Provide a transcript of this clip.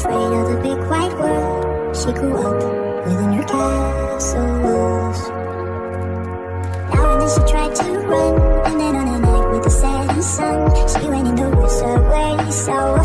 afraid of the big white world. She grew up within her castle walls. Now and then she tried to run, and then on a night with the setting sun, she went in the woods away. So. saw.